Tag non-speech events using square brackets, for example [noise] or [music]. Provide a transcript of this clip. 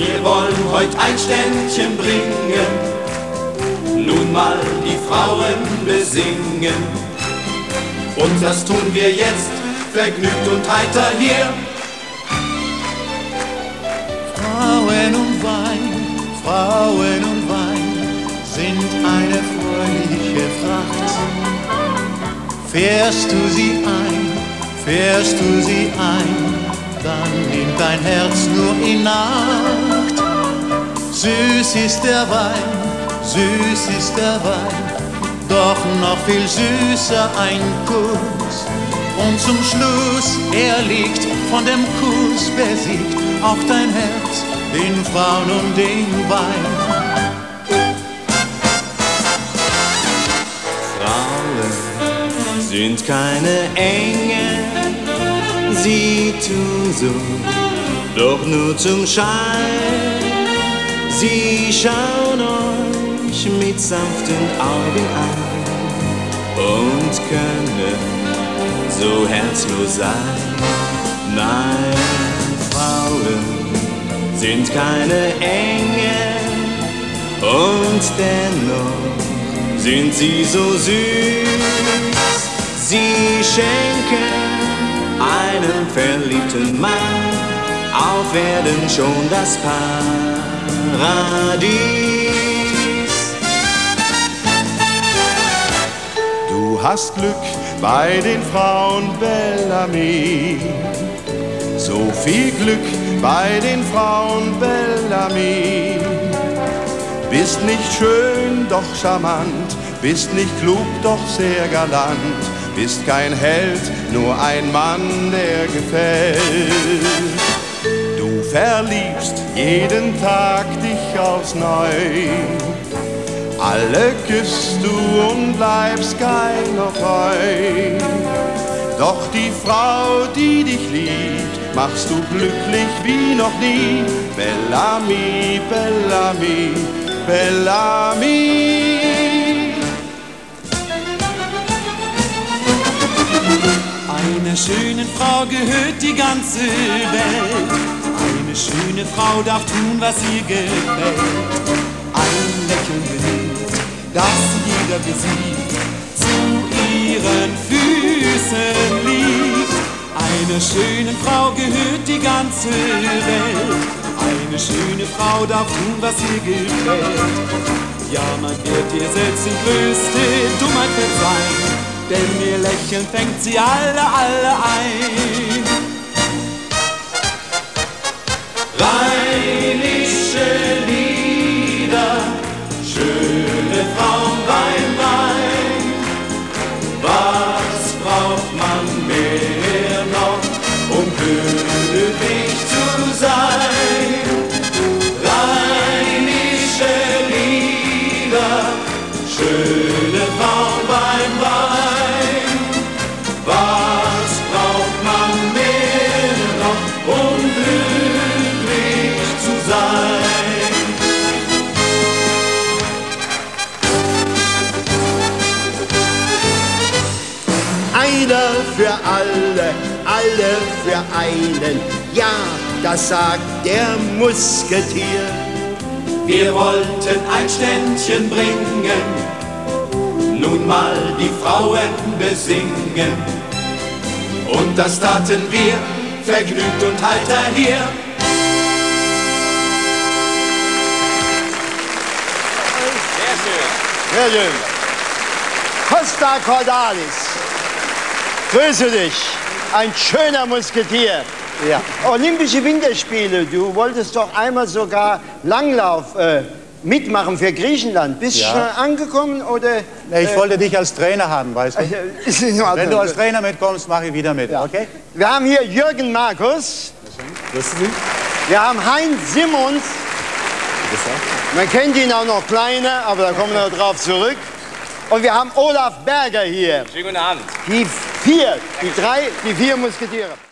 Wir wollen heute ein Ständchen bringen, nun mal die Frauen besingen. Und das tun wir jetzt, vergnügt und heiter hier. Frauen und Wein, Frauen und Wein sind eine fröhliche Fracht. Fährst du sie ein, fährst du sie ein, dann nimmt dein Herz nur in Nacht. Süß ist der Wein, süß ist der Wein, doch noch viel süßer ein Kuss. Und zum Schluss, er liegt von dem Kuss besiegt, auch dein Herz, den Frauen und den Wein. Frauen sind keine Engel, sie tun so, doch nur zum Schein. Sie schauen euch mit sanften Augen an und können so herzlos sein. Nein, Frauen sind keine Engel und dennoch sind sie so süß. Sie schenken einem verliebten Mann auf Erden schon das Paradies. Du hast Glück bei den Frauen Bellamy. So viel Glück bei den Frauen Bellamy. Bist nicht schön, doch charmant. Bist nicht klug, doch sehr galant. Bist kein Held, nur ein Mann, der gefällt. Du verliebst jeden Tag dich aufs Neu. Alle küsst du und bleibst keiner treu. Doch die Frau, die dich liebt, machst du glücklich wie noch nie. Bellamy, Bellamy, Bellamy. Einer schönen Frau gehört die ganze Welt. Eine schöne Frau darf tun, was ihr gefällt. Ein Lächeln genügt, das jeder besiegt, zu ihren Füßen liegt. Einer schönen Frau gehört die ganze Welt. Eine schöne Frau darf tun, was ihr gefällt. Ja, man wird ihr selbst die größte Dummheit verzeihen, denn ihr Lächeln fängt sie alle, alle ein. Für alle, alle für einen. Ja, das sagt der Musketier. Wir wollten ein Ständchen bringen, nun mal die Frauen besingen. Und das taten wir, vergnügt und heiter hier. Sehr schön. Costa Cordalis. Grüße dich. Ein schöner Musketier. Ja. Olympische Winterspiele. Du wolltest doch einmal sogar Langlauf äh, mitmachen für Griechenland. Bist du Ja. schon angekommen oder? Nee, ich wollte dich als Trainer haben, weißt du? [laughs] Ordnung. Wenn du als Trainer mitkommst, mache ich wieder mit, okay? Wir haben hier Jürgen Markus. Wir haben Heinz Simmons. Man kennt ihn auch noch kleiner, aber da kommen wir noch drauf zurück. Und wir haben Olaf Berger hier. Schönen guten Abend. Die vier, die drei, die vier Musketiere.